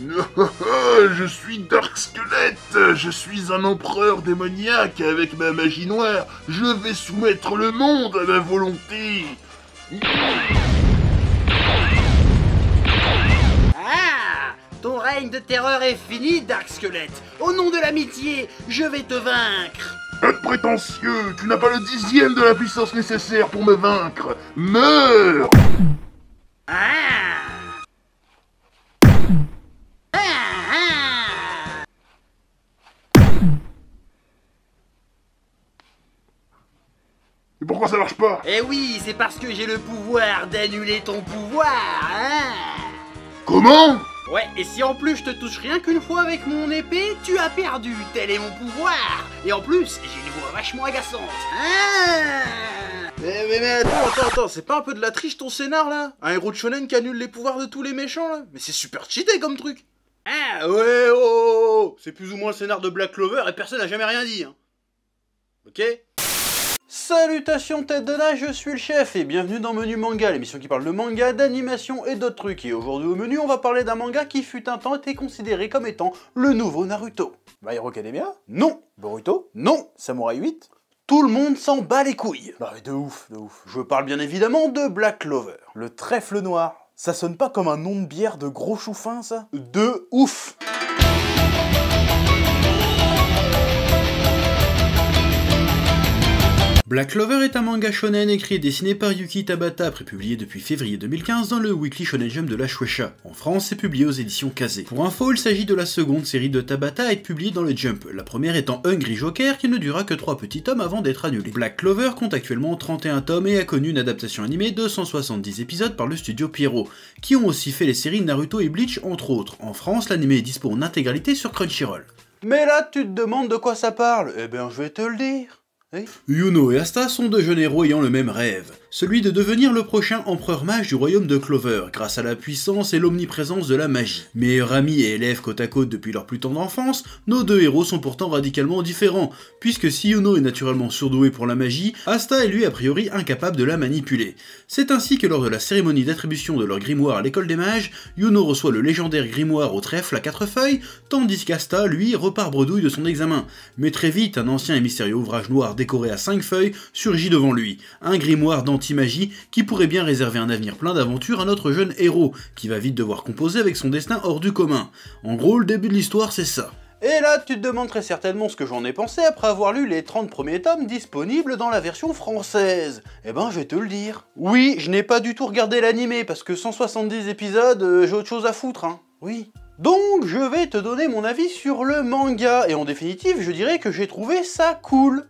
je suis Dark Skelette, je suis un empereur démoniaque avec ma magie noire, je vais soumettre le monde à ma volonté. Ah Ton règne de terreur est fini, Dark Skelette. Au nom de l'amitié, je vais te vaincre. De prétentieux, tu n'as pas le dixième de la puissance nécessaire pour me vaincre. Meurs Ah, ah. Pourquoi ça marche pas? Eh oui, c'est parce que j'ai le pouvoir d'annuler ton pouvoir, hein. Comment? Ouais, et si en plus je te touche rien qu'une fois avec mon épée, tu as perdu, tel est mon pouvoir. Et en plus, j'ai une voix vachement agaçante, hein. Mais, mais, mais attends, attends, attends, c'est pas un peu de la triche ton scénar là? Un héros de shonen qui annule les pouvoirs de tous les méchants là? Mais c'est super cheaté comme truc. Ah ouais, oh, oh, oh. C'est plus ou moins le scénar de Black Clover et personne n'a jamais rien dit, hein. Ok? Salutations tête de nage, je suis le chef et bienvenue dans Menu Manga, l'émission qui parle de manga, d'animation et d'autres trucs. Et aujourd'hui au menu, on va parler d'un manga qui fut un temps été considéré comme étant le nouveau Naruto. My Hero Academia Non. Boruto Non. Samurai 8 tout le monde s'en bat les couilles. Bah de ouf, de ouf. Je parle bien évidemment de Black Clover. Le trèfle noir. Ça sonne pas comme un nom de bière de gros chou fin, ça? De ouf. Black Clover est un manga shonen écrit et dessiné par Yuki Tabata, prépublié depuis février 2015 dans le Weekly Shonen Jump de la Shueisha. En France, c'est publié aux éditions Kazé. Pour info, il s'agit de la seconde série de Tabata à être publiée dans le Jump, la première étant Hungry Joker qui ne dura que 3 petits tomes avant d'être annulé. Black Clover compte actuellement 31 tomes et a connu une adaptation animée de 170 épisodes par le studio Pierrot, qui ont aussi fait les séries Naruto et Bleach entre autres. En France, l'anime est dispo en intégralité sur Crunchyroll. Mais là, tu te demandes de quoi ça parle? Eh ben, je vais te le dire. Yuno et Asta sont deux jeunes héros ayant le même rêve, celui de devenir le prochain empereur mage du royaume de Clover, grâce à la puissance et l'omniprésence de la magie. Meilleurs amis et élèves côte à côte depuis leur plus tendre enfance, nos deux héros sont pourtant radicalement différents, puisque si Yuno est naturellement surdoué pour la magie, Asta est lui a priori incapable de la manipuler. C'est ainsi que lors de la cérémonie d'attribution de leur grimoire à l'école des mages, Yuno reçoit le légendaire grimoire au trèfle à quatre feuilles, tandis qu'Asta, lui, repart bredouille de son examen. Mais très vite, un ancien et mystérieux ouvrage noir décoré à cinq feuilles surgit devant lui, un grimoire d'anti-magie qui pourrait bien réserver un avenir plein d'aventures à notre jeune héros, qui va vite devoir composer avec son destin hors du commun. En gros, le début de l'histoire, c'est ça. Et là, tu te demandes très certainement ce que j'en ai pensé après avoir lu les 30 premiers tomes disponibles dans la version française. Eh ben, je vais te le dire. Oui, je n'ai pas du tout regardé l'animé, parce que 170 épisodes, euh, j'ai autre chose à foutre, hein. Oui. Donc, je vais te donner mon avis sur le manga, et en définitive, je dirais que j'ai trouvé ça cool.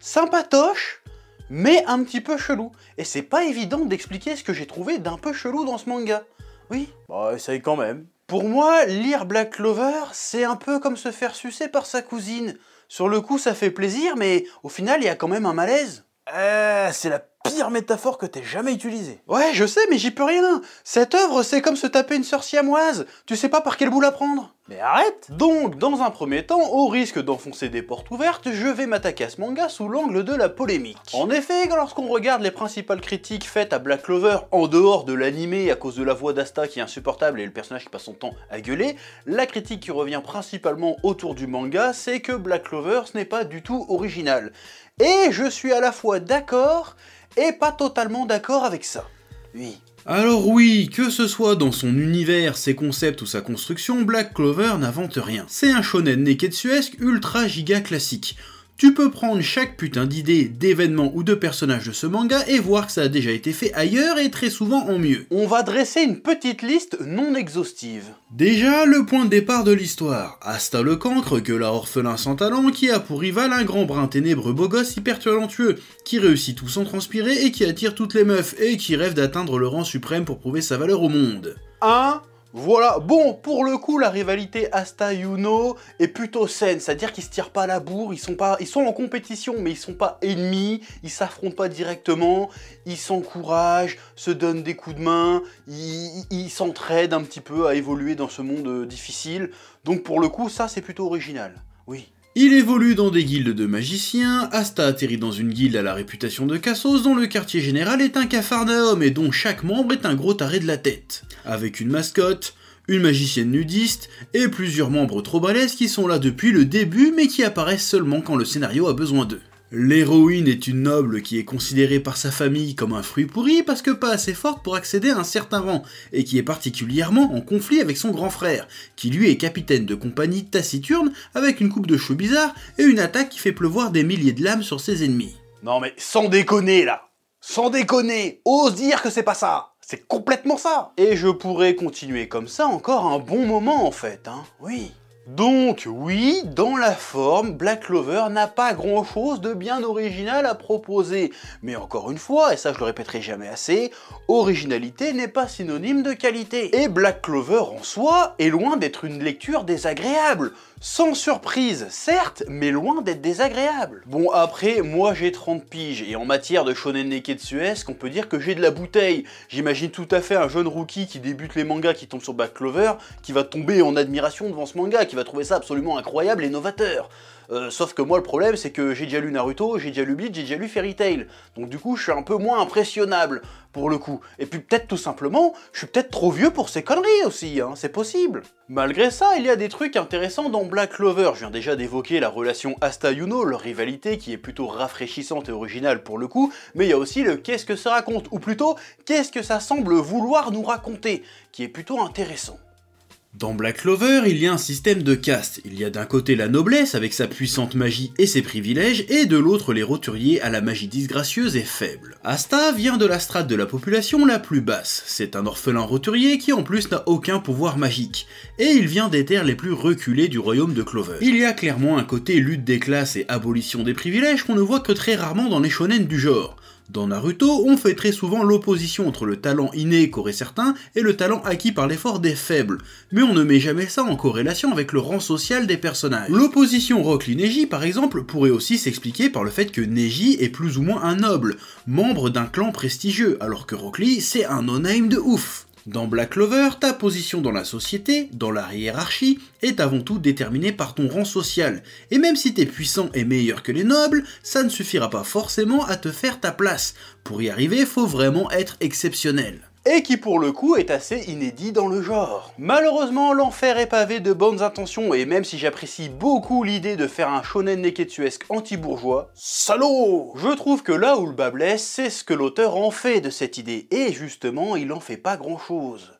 Sympatoche, mais un petit peu chelou. Et c'est pas évident d'expliquer ce que j'ai trouvé d'un peu chelou dans ce manga. Oui, bah essaye quand même. Pour moi, lire Black Clover, c'est un peu comme se faire sucer par sa cousine. Sur le coup, ça fait plaisir, mais au final, il y a quand même un malaise. Euh, c'est la pire métaphore que t'aies jamais utilisée. Ouais, je sais, mais j'y peux rien. Cette œuvre, c'est comme se taper une sœur siamoise. Tu sais pas par quel bout la prendre. Mais arrête Donc, dans un premier temps, au risque d'enfoncer des portes ouvertes, je vais m'attaquer à ce manga sous l'angle de la polémique. En effet, lorsqu'on regarde les principales critiques faites à Black Clover en dehors de l'animé à cause de la voix d'Asta qui est insupportable et le personnage qui passe son temps à gueuler, la critique qui revient principalement autour du manga, c'est que Black Clover ce n'est pas du tout original. Et je suis à la fois d'accord et pas totalement d'accord avec ça. Oui. Alors oui, que ce soit dans son univers, ses concepts ou sa construction, Black Clover n'invente rien. C'est un shonen neketsuesque ultra giga classique. Tu peux prendre chaque putain d'idée, d'événement ou de personnage de ce manga et voir que ça a déjà été fait ailleurs et très souvent en mieux. On va dresser une petite liste non exhaustive. Déjà, le point de départ de l'histoire. Asta le cancre, que la orphelin sans talent, qui a pour rival un grand brun ténébreux beau gosse hyper talentueux, qui réussit tout sans transpirer et qui attire toutes les meufs, et qui rêve d'atteindre le rang suprême pour prouver sa valeur au monde. Un, voilà, bon, pour le coup, la rivalité Asta-Yuno est plutôt saine, c'est-à-dire qu'ils se tirent pas à la bourre, ils sont, pas, ils sont en compétition, mais ils sont pas ennemis, ils s'affrontent pas directement, ils s'encouragent, se donnent des coups de main, ils s'entraident un petit peu à évoluer dans ce monde euh, difficile, donc pour le coup, ça c'est plutôt original, oui. Il évolue dans des guildes de magiciens, Asta atterrit dans une guilde à la réputation de Cassos dont le quartier général est un capharnaüm et dont chaque membre est un gros taré de la tête. Avec une mascotte, une magicienne nudiste et plusieurs membres trop balèzes qui sont là depuis le début mais qui apparaissent seulement quand le scénario a besoin d'eux. L'héroïne est une noble qui est considérée par sa famille comme un fruit pourri parce que pas assez forte pour accéder à un certain rang, et qui est particulièrement en conflit avec son grand frère, qui lui est capitaine de compagnie taciturne avec une coupe de cheveux bizarre et une attaque qui fait pleuvoir des milliers de lames sur ses ennemis. Non mais sans déconner là. Sans déconner. Ose dire que c'est pas ça. C'est complètement ça. Et je pourrais continuer comme ça encore un bon moment en fait, hein. Oui. Donc oui, dans la forme, Black Clover n'a pas grand chose de bien original à proposer. Mais encore une fois, et ça je le répéterai jamais assez, originalité n'est pas synonyme de qualité. Et Black Clover en soi est loin d'être une lecture désagréable. Sans surprise, certes, mais loin d'être désagréable. Bon après, moi j'ai 30 piges, et en matière de shonen neketsu qu'on peut dire que j'ai de la bouteille. J'imagine tout à fait un jeune rookie qui débute les mangas, qui tombe sur Black Clover, qui va tomber en admiration devant ce manga, qui va trouver ça absolument incroyable et novateur. Euh, sauf que moi le problème c'est que j'ai déjà lu Naruto, j'ai déjà lu Bleach, j'ai déjà lu Fairy Tail. Donc du coup je suis un peu moins impressionnable pour le coup. Et puis peut-être tout simplement, je suis peut-être trop vieux pour ces conneries aussi, hein, c'est possible. Malgré ça, il y a des trucs intéressants dans Black Clover. Je viens déjà d'évoquer la relation Asta-Yuno, leur rivalité qui est plutôt rafraîchissante et originale pour le coup, mais il y a aussi le qu'est-ce que ça raconte, ou plutôt qu'est-ce que ça semble vouloir nous raconter, qui est plutôt intéressant. Dans Black Clover, il y a un système de caste. Il y a d'un côté la noblesse avec sa puissante magie et ses privilèges, et de l'autre les roturiers à la magie disgracieuse et faible. Asta vient de la strate de la population la plus basse. C'est un orphelin roturier qui en plus n'a aucun pouvoir magique. Et il vient des terres les plus reculées du royaume de Clover. Il y a clairement un côté lutte des classes et abolition des privilèges qu'on ne voit que très rarement dans les shonen du genre. Dans Naruto, on fait très souvent l'opposition entre le talent inné qu'auraient certains et le talent acquis par l'effort des faibles, mais on ne met jamais ça en corrélation avec le rang social des personnages. L'opposition Rock Lee Neji par exemple pourrait aussi s'expliquer par le fait que Neji est plus ou moins un noble, membre d'un clan prestigieux, alors que Rock Lee c'est un no-name de ouf. Dans Black Clover, ta position dans la société, dans la hiérarchie, est avant tout déterminée par ton rang social. Et même si t'es puissant et meilleur que les nobles, ça ne suffira pas forcément à te faire ta place. Pour y arriver, faut vraiment être exceptionnel et qui pour le coup est assez inédit dans le genre. Malheureusement, l'enfer est pavé de bonnes intentions, et même si j'apprécie beaucoup l'idée de faire un shonen neketsuesque anti-bourgeois, salaud Je trouve que là où le bas blesse, c'est ce que l'auteur en fait de cette idée, et justement, il en fait pas grand chose.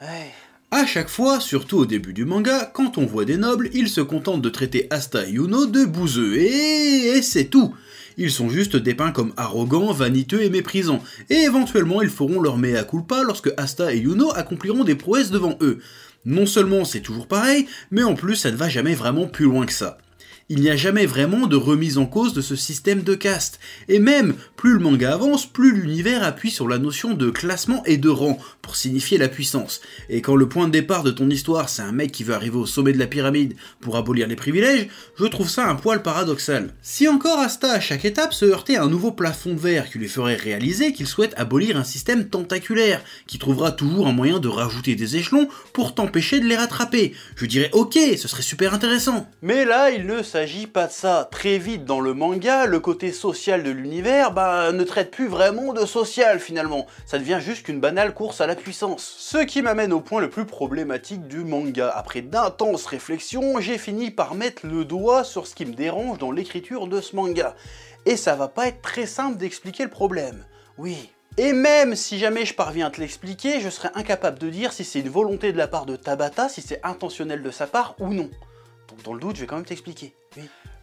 Ouais. À chaque fois, surtout au début du manga, quand on voit des nobles, ils se contentent de traiter Asta et Yuno de bouseux, et c'est tout ils sont juste dépeints comme arrogants, vaniteux et méprisants, et éventuellement ils feront leur mea culpa lorsque Asta et Yuno accompliront des prouesses devant eux. Non seulement c'est toujours pareil, mais en plus ça ne va jamais vraiment plus loin que ça il n'y a jamais vraiment de remise en cause de ce système de caste. Et même, plus le manga avance, plus l'univers appuie sur la notion de classement et de rang, pour signifier la puissance. Et quand le point de départ de ton histoire, c'est un mec qui veut arriver au sommet de la pyramide pour abolir les privilèges, je trouve ça un poil paradoxal. Si encore Asta à chaque étape se heurtait à un nouveau plafond de verre qui lui ferait réaliser qu'il souhaite abolir un système tentaculaire, qui trouvera toujours un moyen de rajouter des échelons pour t'empêcher de les rattraper, je dirais ok, ce serait super intéressant. Mais là, il ne s'agit pas de ça. Très vite dans le manga, le côté social de l'univers bah, ne traite plus vraiment de social finalement. Ça devient juste qu'une banale course à la puissance. Ce qui m'amène au point le plus problématique du manga. Après d'intenses réflexions, j'ai fini par mettre le doigt sur ce qui me dérange dans l'écriture de ce manga. Et ça va pas être très simple d'expliquer le problème. Oui, et même si jamais je parviens à te l'expliquer, je serais incapable de dire si c'est une volonté de la part de Tabata, si c'est intentionnel de sa part ou non. Donc dans le doute, je vais quand même t'expliquer.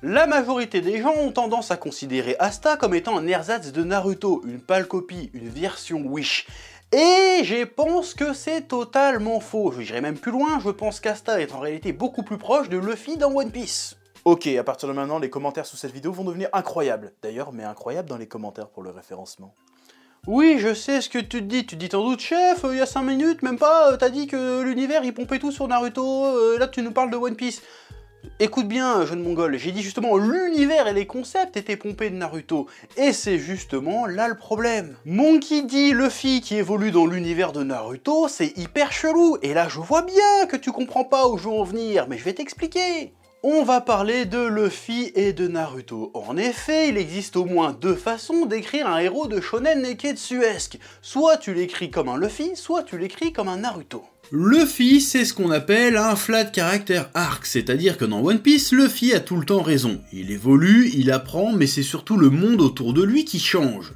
La majorité des gens ont tendance à considérer Asta comme étant un ersatz de Naruto, une pâle copie, une version Wish. Et je pense que c'est totalement faux. Je dirais même plus loin, je pense qu'Asta est en réalité beaucoup plus proche de Luffy dans One Piece. Ok, à partir de maintenant, les commentaires sous cette vidéo vont devenir incroyables. D'ailleurs, mais incroyables dans les commentaires pour le référencement. Oui, je sais ce que tu te dis. Tu te dis sans doute, chef, il y a 5 minutes, même pas, t'as dit que l'univers il pompait tout sur Naruto, euh, là tu nous parles de One Piece. Écoute bien, jeune mongol, j'ai dit justement l'univers et les concepts étaient pompés de Naruto. Et c'est justement là le problème. Monkey D. Luffy qui évolue dans l'univers de Naruto, c'est hyper chelou. Et là je vois bien que tu comprends pas où je veux en venir, mais je vais t'expliquer. On va parler de Luffy et de Naruto. En effet, il existe au moins deux façons d'écrire un héros de shonen neketsuesque. Soit tu l'écris comme un Luffy, soit tu l'écris comme un Naruto. Luffy, c'est ce qu'on appelle un flat character arc, c'est-à-dire que dans One Piece, Luffy a tout le temps raison. Il évolue, il apprend, mais c'est surtout le monde autour de lui qui change.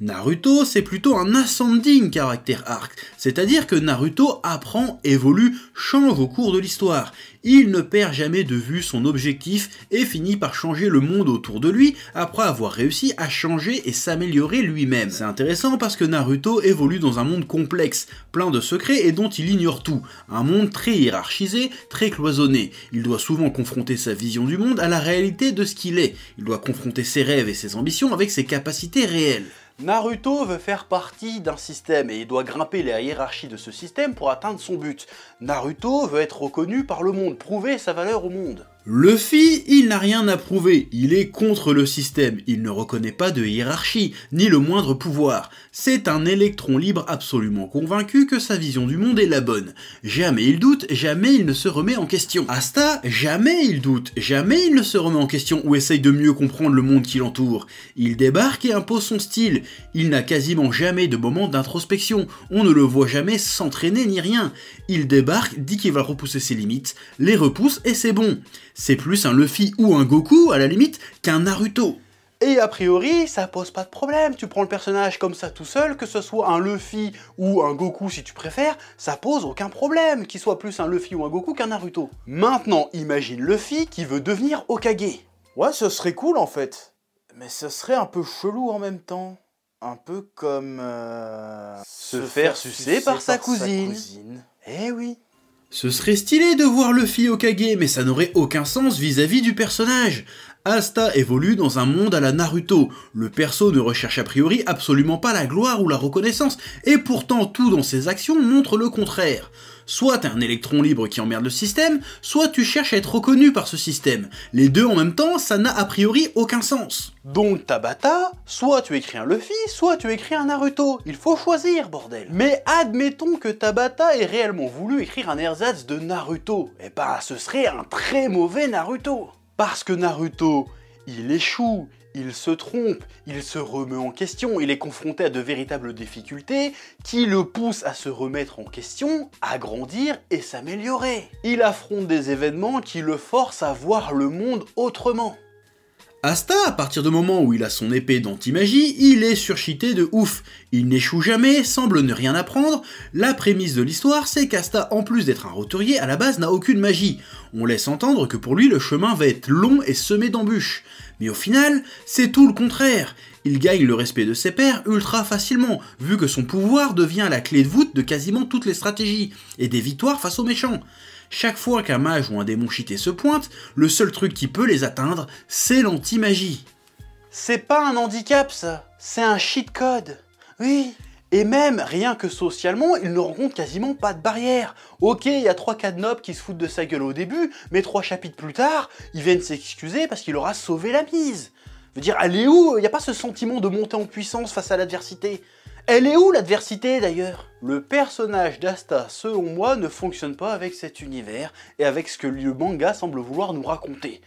Naruto, c'est plutôt un ascending caractère arc, c'est-à-dire que Naruto apprend, évolue, change au cours de l'histoire. Il ne perd jamais de vue son objectif et finit par changer le monde autour de lui après avoir réussi à changer et s'améliorer lui-même. C'est intéressant parce que Naruto évolue dans un monde complexe, plein de secrets et dont il ignore tout. Un monde très hiérarchisé, très cloisonné. Il doit souvent confronter sa vision du monde à la réalité de ce qu'il est. Il doit confronter ses rêves et ses ambitions avec ses capacités réelles. Naruto veut faire partie d'un système et il doit grimper la hiérarchie de ce système pour atteindre son but. Naruto veut être reconnu par le monde, prouver sa valeur au monde. Luffy, il n'a rien à prouver, il est contre le système, il ne reconnaît pas de hiérarchie, ni le moindre pouvoir. C'est un électron libre absolument convaincu que sa vision du monde est la bonne. Jamais il doute, jamais il ne se remet en question. Asta, jamais il doute, jamais il ne se remet en question ou essaye de mieux comprendre le monde qui l'entoure. Il débarque et impose son style. Il n'a quasiment jamais de moment d'introspection, on ne le voit jamais s'entraîner ni rien. Il débarque, dit qu'il va repousser ses limites, les repousse et c'est bon. C'est plus un Luffy ou un Goku, à la limite, qu'un Naruto. Et a priori, ça pose pas de problème. Tu prends le personnage comme ça tout seul, que ce soit un Luffy ou un Goku si tu préfères, ça pose aucun problème qu'il soit plus un Luffy ou un Goku qu'un Naruto. Maintenant, imagine Luffy qui veut devenir Okage. Ouais, ce serait cool en fait. Mais ce serait un peu chelou en même temps. Un peu comme... euh, Se faire sucer par sa cousine. Eh oui. Ce serait stylé de voir Luffy Okage, mais ça n'aurait aucun sens vis-à-vis du personnage. Asta évolue dans un monde à la Naruto. Le perso ne recherche a priori absolument pas la gloire ou la reconnaissance, et pourtant tout dans ses actions montre le contraire. Soit t'es un électron libre qui emmerde le système, soit tu cherches à être reconnu par ce système. Les deux en même temps, ça n'a a priori aucun sens. Donc Tabata, soit tu écris un Luffy, soit tu écris un Naruto. Il faut choisir, bordel. Mais admettons que Tabata ait réellement voulu écrire un ersatz de Naruto. Eh ben, ce serait un très mauvais Naruto. Parce que Naruto, il échoue, il se trompe, il se remet en question, il est confronté à de véritables difficultés qui le poussent à se remettre en question, à grandir et s'améliorer. Il affronte des événements qui le forcent à voir le monde autrement. Asta, à partir du moment où il a son épée d'anti-magie, il est surchité de ouf. Il n'échoue jamais, semble ne rien apprendre. La prémisse de l'histoire, c'est qu'Asta, en plus d'être un roturier, à la base n'a aucune magie. On laisse entendre que pour lui, le chemin va être long et semé d'embûches. Mais au final, c'est tout le contraire. Il gagne le respect de ses pairs ultra facilement, vu que son pouvoir devient la clé de voûte de quasiment toutes les stratégies, et des victoires face aux méchants. Chaque fois qu'un mage ou un démon cheaté se pointe, le seul truc qui peut les atteindre, c'est l'anti-magie. C'est pas un handicap ça, c'est un cheat code. Oui. Et même, rien que socialement, il ne rencontre quasiment pas de barrière. Ok, il y a 3-4 nobles qui se foutent de sa gueule au début, mais trois chapitres plus tard, ils viennent s'excuser parce qu'il aura sauvé la mise. Je veux dire, elle est où? Il n'y a pas ce sentiment de monter en puissance face à l'adversité. Elle est où l'adversité d'ailleurs? Le personnage d'Asta, selon moi, ne fonctionne pas avec cet univers et avec ce que le manga semble vouloir nous raconter.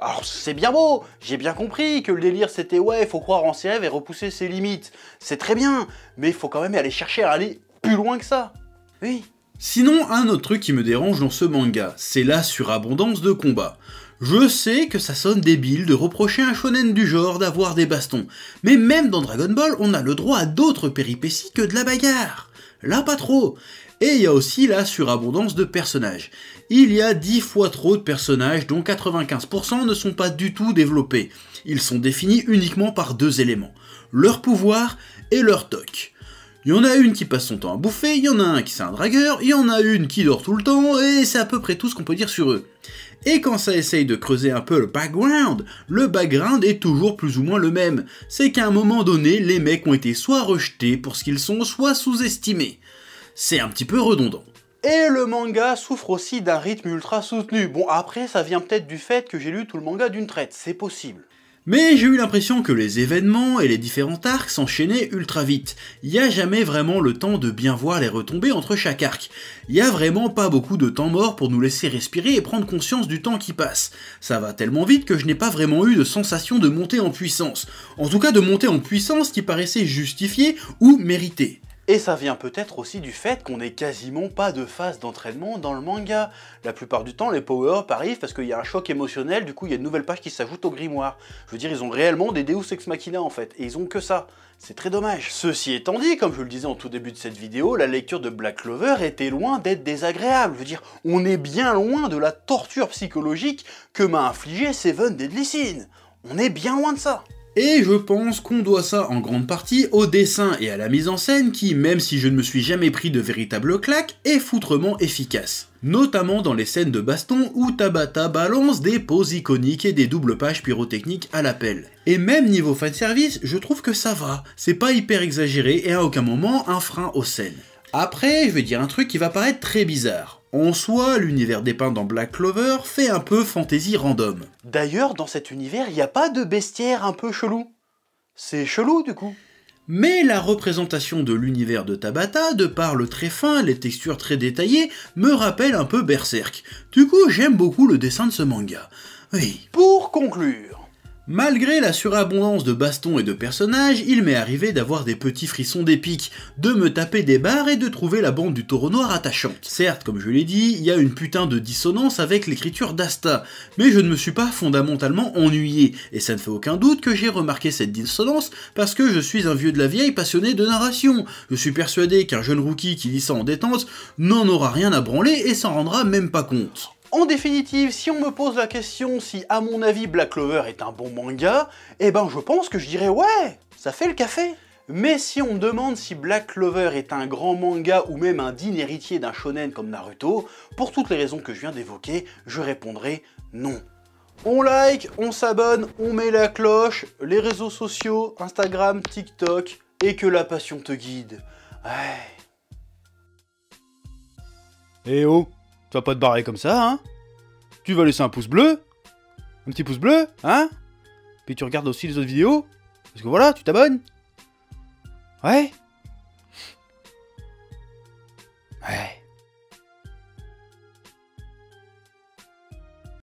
Alors c'est bien beau, j'ai bien compris que le délire c'était ouais, faut croire en ses rêves et repousser ses limites. C'est très bien, mais il faut quand même aller chercher à aller plus loin que ça. Oui. Sinon, un autre truc qui me dérange dans ce manga, c'est la surabondance de combats. Je sais que ça sonne débile de reprocher un shonen du genre d'avoir des bastons, mais même dans Dragon Ball, on a le droit à d'autres péripéties que de la bagarre. Là, pas trop. Et il y a aussi la surabondance de personnages. Il y a 10 fois trop de personnages dont 95% ne sont pas du tout développés. Ils sont définis uniquement par deux éléments, leur pouvoir et leur toc. Il y en a une qui passe son temps à bouffer, il y en a un qui c'est un dragueur, il y en a une qui dort tout le temps, et c'est à peu près tout ce qu'on peut dire sur eux. Et quand ça essaye de creuser un peu le background, le background est toujours plus ou moins le même. C'est qu'à un moment donné, les mecs ont été soit rejetés pour ce qu'ils sont, soit sous-estimés. C'est un petit peu redondant. Et le manga souffre aussi d'un rythme ultra soutenu. Bon après, ça vient peut-être du fait que j'ai lu tout le manga d'une traite, c'est possible. Mais j'ai eu l'impression que les événements et les différents arcs s'enchaînaient ultra vite. Il n'y a jamais vraiment le temps de bien voir les retombées entre chaque arc. Il n'y a vraiment pas beaucoup de temps mort pour nous laisser respirer et prendre conscience du temps qui passe. Ça va tellement vite que je n'ai pas vraiment eu de sensation de montée en puissance. En tout cas de montée en puissance qui paraissait justifiée ou méritée. Et ça vient peut-être aussi du fait qu'on n'ait quasiment pas de phase d'entraînement dans le manga. La plupart du temps, les power-up arrivent parce qu'il y a un choc émotionnel, du coup il y a une nouvelle page qui s'ajoute au grimoire. Je veux dire, ils ont réellement des Deus Ex Machina en fait, et ils ont que ça. C'est très dommage. Ceci étant dit, comme je le disais en tout début de cette vidéo, la lecture de Black Clover était loin d'être désagréable. Je veux dire, on est bien loin de la torture psychologique que m'a infligé Seven Deadly. On est bien loin de ça. Et je pense qu'on doit ça en grande partie au dessin et à la mise en scène qui, même si je ne me suis jamais pris de véritable claque, est foutrement efficace. Notamment dans les scènes de baston où Tabata balance des poses iconiques et des doubles pages pyrotechniques à l'appel. Et même niveau fanservice, je trouve que ça va, c'est pas hyper exagéré et à aucun moment un frein aux scènes. Après, je vais dire un truc qui va paraître très bizarre. En soi, l'univers dépeint dans Black Clover fait un peu fantasy random. D'ailleurs, dans cet univers, il n'y a pas de bestiaire un peu chelou. C'est chelou du coup. Mais la représentation de l'univers de Tabata, de par le très fin, les textures très détaillées, me rappelle un peu Berserk. Du coup, j'aime beaucoup le dessin de ce manga. Oui. Pour conclure, Malgré la surabondance de bastons et de personnages, il m'est arrivé d'avoir des petits frissons d'épique, de me taper des barres et de trouver la bande du taureau noir attachante. Certes, comme je l'ai dit, il y a une putain de dissonance avec l'écriture d'Asta, mais je ne me suis pas fondamentalement ennuyé, et ça ne fait aucun doute que j'ai remarqué cette dissonance parce que je suis un vieux de la vieille passionné de narration. Je suis persuadé qu'un jeune rookie qui lit ça en détente n'en aura rien à branler et s'en rendra même pas compte. En définitive, si on me pose la question si à mon avis Black Clover est un bon manga, eh ben je pense que je dirais ouais, ça fait le café. Mais si on me demande si Black Clover est un grand manga ou même un digne héritier d'un shonen comme Naruto, pour toutes les raisons que je viens d'évoquer, je répondrai non. On like, on s'abonne, on met la cloche, les réseaux sociaux, Instagram, TikTok, et que la passion te guide. Ouais. Eh oh, tu vas pas te barrer comme ça, hein. Tu vas laisser un pouce bleu. Un petit pouce bleu, hein. Puis tu regardes aussi les autres vidéos. Parce que voilà, tu t'abonnes. Ouais. Ouais.